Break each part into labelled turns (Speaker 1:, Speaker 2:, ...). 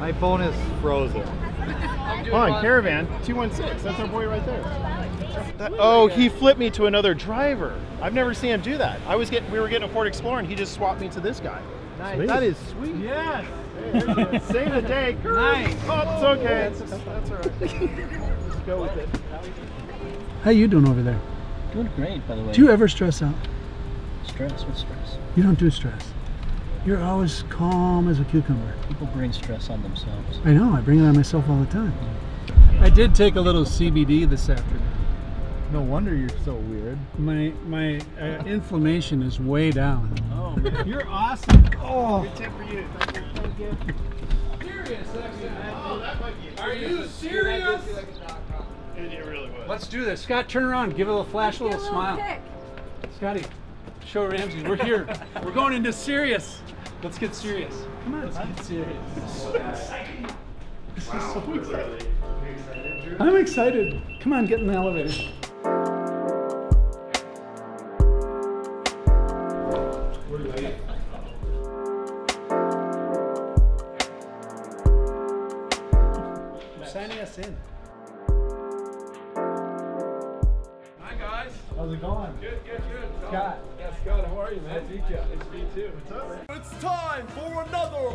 Speaker 1: My phone is frozen.
Speaker 2: Come on, Caravan 216. That's our boy right there. That- oh, he flipped me to another driver. I've never seen him do that. I was getting, we were getting a Ford Explorer, and he just swapped me to this guy.
Speaker 1: Nice. That is sweet.
Speaker 2: Yes. Save the day.
Speaker 1: Nice.
Speaker 2: Oh, it's okay. That's, that's all right. Just go with it.
Speaker 3: How you doing over there?
Speaker 4: Doing great, by the way.
Speaker 3: Do you ever stress out?
Speaker 4: stress? What stress?
Speaker 3: You don't do stress. You're always calm as a cucumber.
Speaker 4: People bring stress on themselves.
Speaker 3: I know. I bring it on myself all the time.
Speaker 5: I did take a little CBD this afternoon.
Speaker 1: No wonder you're so weird.
Speaker 5: My my uh, inflammation is way down.
Speaker 2: Oh,
Speaker 5: You're awesome. Oh,
Speaker 2: Good tip for you. Thank you. Thank you.
Speaker 5: are you serious?
Speaker 2: It, it really was.
Speaker 5: Let's do this. Scott, turn around. Give a little flash, a little smile. Scotty, show Ramsey. We're here. We're going into Sirius. Let's get serious. Come on, let's get serious. Cuz this is something that I'm excited. Come on, get in the elevator. Signing us in. How's it going?
Speaker 6: Good, good, good.
Speaker 5: Scott.
Speaker 6: Yeah, Scott, how are you, man? Nice to meet you. Nice to meet you. What's up, man? It's time for another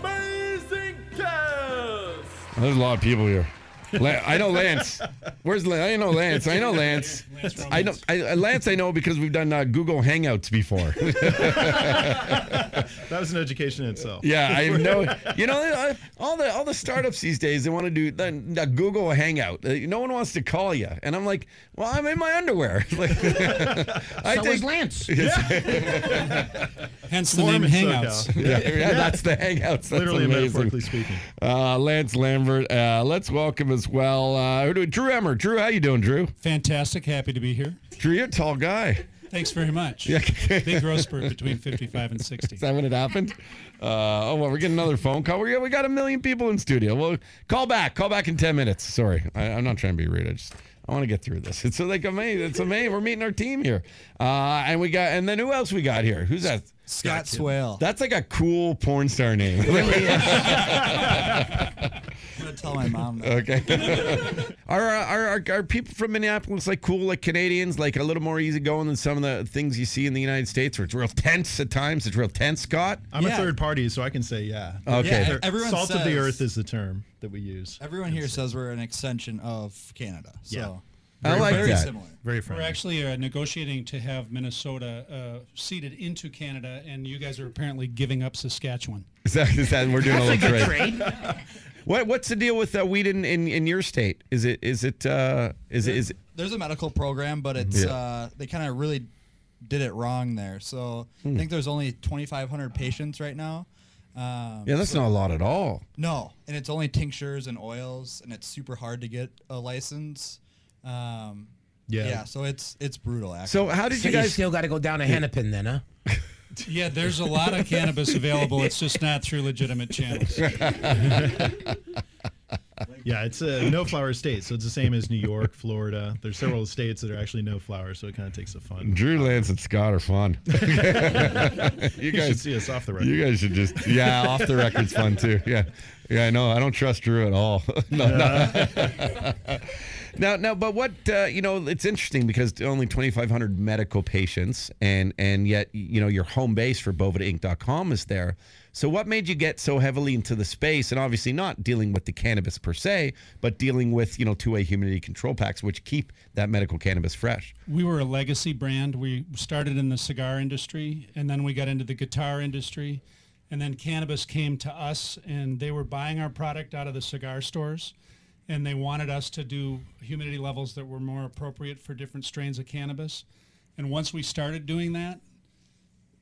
Speaker 6: amazing test.
Speaker 7: There's a lot of people here. La- I know Lance. Where's Lance? I know Lance. I know Lance. I know I, Lance. I know because we've done uh, Google Hangouts before.
Speaker 2: That was an education in itself.
Speaker 7: yeah, I know. You know, all the all the startups these days they want to do the, the Google Hangout. Uh, No one wants to call you, and I'm like, well, I'm in my underwear. Like, I
Speaker 8: So
Speaker 7: think
Speaker 8: was Lance.
Speaker 5: Hence the
Speaker 2: Warm
Speaker 5: name Hangouts.
Speaker 2: SoCal.
Speaker 7: yeah, yeah, that's the Hangouts. That's
Speaker 2: Literally and
Speaker 7: amazing.
Speaker 2: metaphorically speaking.
Speaker 7: Uh, Lance Lambert. Uh, let's welcome as well. Uh, Drew Emmer. Drew, how you doing, Drew?
Speaker 5: Fantastic. Happy to be here.
Speaker 7: Drew, you're a tall guy.
Speaker 5: Thanks very much.
Speaker 7: Yeah.
Speaker 5: Big growth spurt between 55 and 60.
Speaker 7: Is that when it happened? Uh, oh, well, we're getting another phone call. We got, we got a million people in studio. Well, call back. Call back in 10 minutes. Sorry. I, I'm not trying to be rude. I just. I want to get through this. It's like amazing. It's amazing. We're meeting our team here, uh, and we got. And then who else we got here? Who's that?
Speaker 9: Scott Swale.
Speaker 7: That's like a cool porn star name.
Speaker 9: I'm gonna tell my mom that.
Speaker 7: Okay. are, are, are are people from Minneapolis like cool like Canadians, like a little more easygoing than some of the things you see in the United States, where it's real tense at times? It's real tense, Scott.
Speaker 2: I'm a third party, so I can say yeah.
Speaker 7: Okay.
Speaker 9: Yeah, everyone
Speaker 2: Salt of the earth is the term that we use.
Speaker 9: Everyone here says we're an extension of Canada. So
Speaker 2: Yeah.
Speaker 7: I like
Speaker 9: very
Speaker 7: that.
Speaker 9: similar.
Speaker 2: Very friendly.
Speaker 5: We're actually uh, negotiating to have Minnesota uh, seeded into Canada, and you guys are apparently giving up Saskatchewan.
Speaker 7: Is that, is that we're doing a
Speaker 8: That's a
Speaker 7: little
Speaker 8: good
Speaker 7: trade?
Speaker 8: trade.
Speaker 7: What what's the deal with uh, weed in, in, in your state? Is it is it uh, is it is it,
Speaker 9: There's a medical program, but it's
Speaker 7: Yeah.
Speaker 9: uh, they kind of really did it wrong there. So
Speaker 7: Hmm.
Speaker 9: I think there's only 2,500 patients right now. Um,
Speaker 7: yeah? That's not a lot at all.
Speaker 9: No, and it's only tinctures and oils, and it's super hard to get a license. Um,
Speaker 2: Yeah.
Speaker 9: yeah, so it's it's brutal. Actually,
Speaker 7: So how did
Speaker 8: So
Speaker 7: you
Speaker 8: you
Speaker 7: guys?
Speaker 8: still got to go down to Hennepin then, huh?
Speaker 5: Yeah, there's a lot of cannabis available. It's just not through legitimate channels.
Speaker 2: Yeah, it's a no flower state, so it's the same as New York, Florida. There's several states that are actually no flower, so it kind of takes the fun.
Speaker 7: Drew, Lance, and Scott are fun. you
Speaker 2: You should
Speaker 7: guys,
Speaker 2: see us off the record.
Speaker 7: you guys should just yeah, off the record's fun too. Yeah, yeah, I know. I don't trust Drew at all. no, no. now, now, but what uh, you know, it's interesting because only 2,500 medical patients, and and yet you know your home base for BovedaInc.com is there. So, what made you get so heavily into the space, and obviously not dealing with the cannabis per se, but dealing with you know two-way humidity control packs, which keep that medical cannabis fresh?
Speaker 5: We were a legacy brand. We started in the cigar industry, and then we got into the guitar industry, and then cannabis came to us, and they were buying our product out of the cigar stores, and they wanted us to do humidity levels that were more appropriate for different strains of cannabis. And once we started doing that,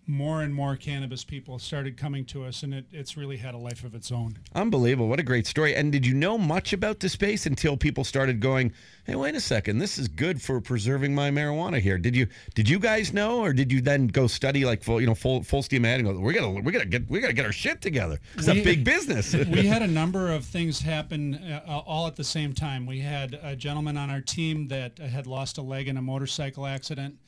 Speaker 5: more and more cannabis people started coming to us, and it, it's really had a life of its own.
Speaker 7: Unbelievable. What a great story. And did you know much about the space until people started going, hey, wait a second, this is good for preserving my marijuana here. Did you did you guys know or did you then go study like full, you know, full full steam ahead and go, we're gonna we're gonna get we gotta get our shit together. It's a big business.
Speaker 5: we had a number of things happen uh, all at the same time. We had a gentleman on our team that had lost a leg in a motorcycle accident,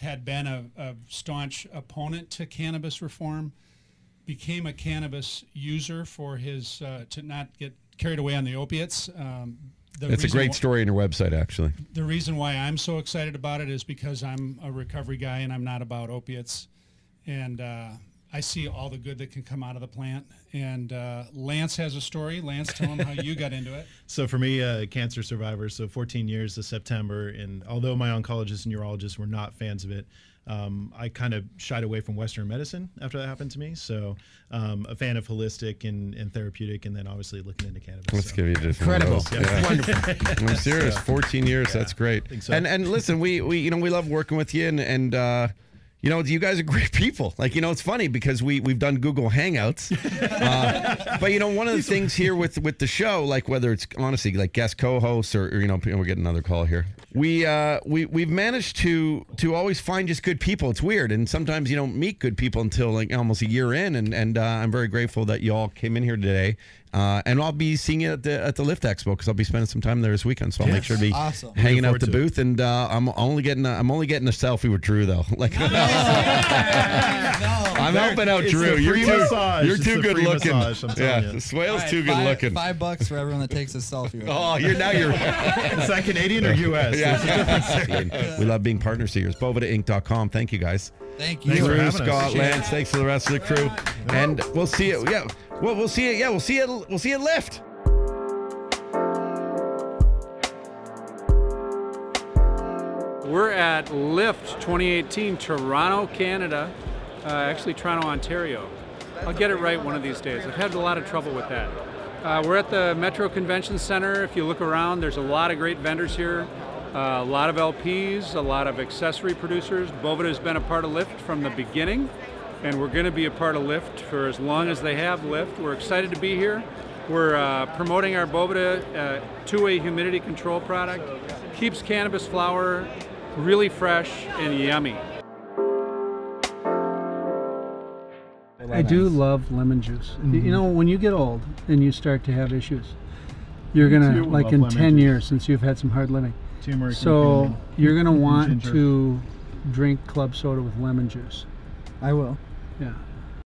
Speaker 5: had been a, a staunch opponent to cannabis reform, became a cannabis user for his uh, to not get carried away on the opiates. Um, the
Speaker 7: It's a great
Speaker 5: wh-
Speaker 7: story on your website, actually.
Speaker 5: the reason why I'm so excited about it is because I'm a recovery guy and I'm not about opiates. And uh, I see all the good that can come out of the plant. And uh, Lance has a story. Lance, tell him how you got into it.
Speaker 2: So for me, a cancer survivor, so 14 years this September, and although my oncologists and urologists were not fans of it, um, I kind of shied away from Western medicine after that happened to me. So um, a fan of holistic and, and therapeutic, and then obviously looking into cannabis.
Speaker 7: Let's
Speaker 2: so.
Speaker 7: give you just
Speaker 8: Incredible.
Speaker 7: One of. Yeah.
Speaker 8: Wonderful.
Speaker 7: I'm serious. 14 years. That's great.
Speaker 2: so.
Speaker 7: And and listen, we we you know we love working with you, and and uh, you know you guys are great people. Like you know it's funny because we we've done Google Hangouts, uh, but you know one of the things here with with the show, like whether it's honestly like guest co-hosts or, or you know we're getting another call here. We uh we we've managed to to always find just good people. It's weird, and sometimes you don't meet good people until like almost a year in. And and uh, I'm very grateful that you all came in here today. Uh, and I'll be seeing you at the at the Lift Expo because I'll be spending some time there this weekend. So I'll make sure to be
Speaker 9: Awesome.
Speaker 7: hanging out
Speaker 2: forward
Speaker 7: the
Speaker 2: to it.
Speaker 7: booth. And uh, I'm only getting a, I'm only getting a selfie with Drew though. Like I'm helping out
Speaker 2: It's
Speaker 7: Drew. You're too
Speaker 2: massage.
Speaker 7: you're too good looking.
Speaker 2: massage,
Speaker 7: yeah,
Speaker 2: you.
Speaker 7: Swale's
Speaker 9: All right,
Speaker 7: too good
Speaker 9: five,
Speaker 7: looking.
Speaker 9: Five bucks for everyone that takes a selfie. Right
Speaker 7: Oh, you're now you're.
Speaker 2: Is that Canadian or U.S.?
Speaker 7: yeah. we love being partners to yours. Bovedainc.com. Thank you guys.
Speaker 9: Thank you.
Speaker 2: Thanks for
Speaker 7: Drew. Scott,
Speaker 2: Appreciate
Speaker 7: Lance. Thanks for the rest of the crew. And we'll see you. Yeah. Well, we'll see you. Yeah, we'll see it. We'll see it Lift.
Speaker 10: We're at Lift 2018, Toronto, Canada. Uh, actually, Toronto, Ontario. I'll get it right one of these days. I've had a lot of trouble with that. Uh, we're at the Metro Convention Center. If you look around, there's a lot of great vendors here. Uh, a lot of LPs, a lot of accessory producers. Boveda has been a part of Lift from the beginning, and we're going to be a part of Lift for as long as they have Lift. We're excited to be here. We're uh, promoting our Boveda uh, two-way humidity control product. Keeps cannabis flower really fresh and yummy.
Speaker 3: I do love lemon juice.
Speaker 2: Mm-hmm.
Speaker 3: You know, when you get old and you start to have issues, you're gonna like in ten
Speaker 2: juice.
Speaker 3: years since you've had some hard living.
Speaker 2: Turmeric,
Speaker 3: So you're gonna want to drink club soda with lemon juice.
Speaker 11: I will.
Speaker 3: Yeah,